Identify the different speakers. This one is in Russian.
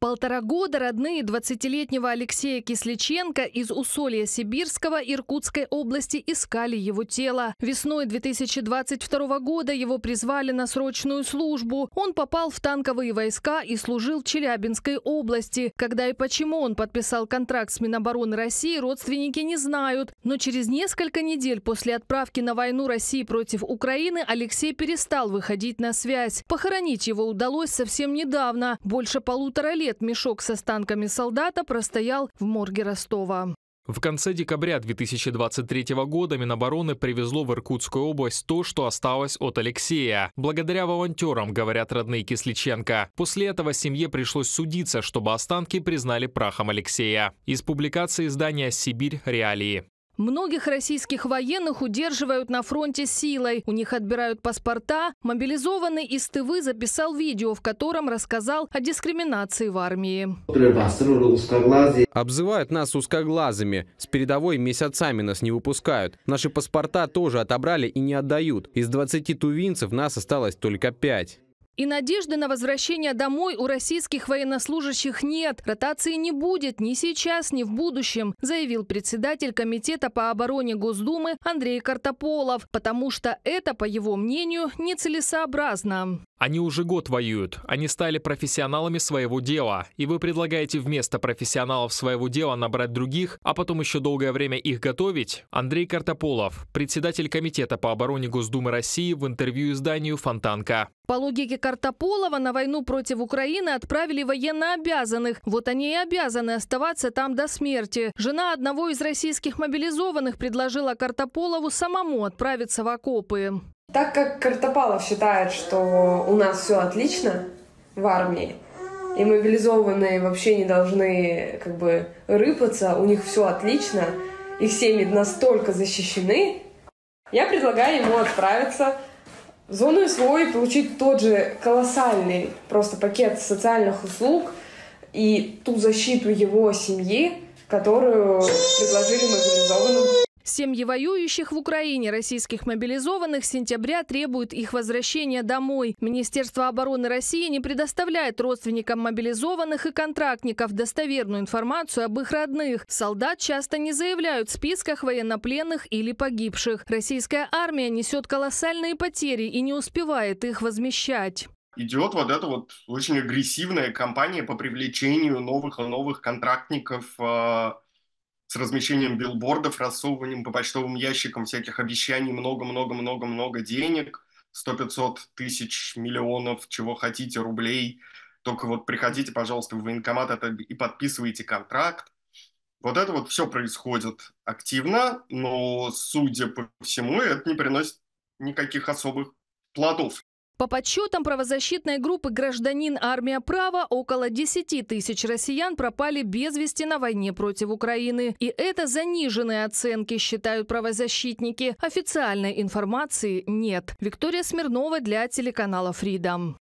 Speaker 1: Полтора года родные 20-летнего Алексея Кисличенко из Усолья Сибирского Иркутской области искали его тело. Весной 2022 года его призвали на срочную службу. Он попал в танковые войска и служил в Челябинской области. Когда и почему он подписал контракт с Минобороны России, родственники не знают. Но через несколько недель после отправки на войну России против Украины Алексей перестал выходить на связь. Похоронить его удалось совсем недавно, больше полутора лет лет мешок с останками солдата простоял в морге Ростова.
Speaker 2: В конце декабря 2023 года Минобороны привезло в Иркутскую область то, что осталось от Алексея. Благодаря волонтерам, говорят родные Кисличенко. После этого семье пришлось судиться, чтобы останки признали прахом Алексея. Из публикации издания «Сибирь. Реалии».
Speaker 1: Многих российских военных удерживают на фронте силой. У них отбирают паспорта. Мобилизованный из ТВ записал видео, в котором рассказал о дискриминации в армии.
Speaker 3: Обзывают нас узкоглазыми. С передовой месяцами нас не выпускают. Наши паспорта тоже отобрали и не отдают. Из 20 тувинцев нас осталось только 5.
Speaker 1: И надежды на возвращение домой у российских военнослужащих нет. Ротации не будет ни сейчас, ни в будущем, заявил председатель Комитета по обороне Госдумы Андрей Картополов, потому что это, по его мнению, нецелесообразно.
Speaker 2: Они уже год воюют. Они стали профессионалами своего дела. И вы предлагаете вместо профессионалов своего дела набрать других, а потом еще долгое время их готовить? Андрей Картополов, председатель Комитета по обороне Госдумы России в интервью изданию «Фонтанка».
Speaker 1: По логике Картополова, на войну против Украины отправили военнообязанных. Вот они и обязаны оставаться там до смерти. Жена одного из российских мобилизованных предложила Картополову самому отправиться в окопы.
Speaker 4: Так как Картопалов считает, что у нас все отлично в армии, и мобилизованные вообще не должны как бы рыпаться, у них все отлично, их семьи настолько защищены, я предлагаю ему отправиться в зону СВО и получить тот же колоссальный просто пакет социальных услуг и ту защиту его семьи, которую предложили мобилизованным.
Speaker 1: Семьи воюющих в Украине российских мобилизованных с сентября требуют их возвращения домой. Министерство обороны России не предоставляет родственникам мобилизованных и контрактников достоверную информацию об их родных. Солдат часто не заявляют в списках военнопленных или погибших. Российская армия несет колоссальные потери и не успевает их возмещать
Speaker 5: идет вот эта вот очень агрессивная кампания по привлечению новых и новых контрактников а, с размещением билбордов, рассовыванием по почтовым ящикам всяких обещаний, много-много-много-много денег, 100-500 тысяч, миллионов, чего хотите, рублей. Только вот приходите, пожалуйста, в военкомат это, и подписывайте контракт. Вот это вот все происходит активно, но, судя по всему, это не приносит никаких особых плодов.
Speaker 1: По подсчетам правозащитной группы «Гражданин. Армия права» около 10 тысяч россиян пропали без вести на войне против Украины. И это заниженные оценки, считают правозащитники. Официальной информации нет. Виктория Смирнова для телеканала «Фридом».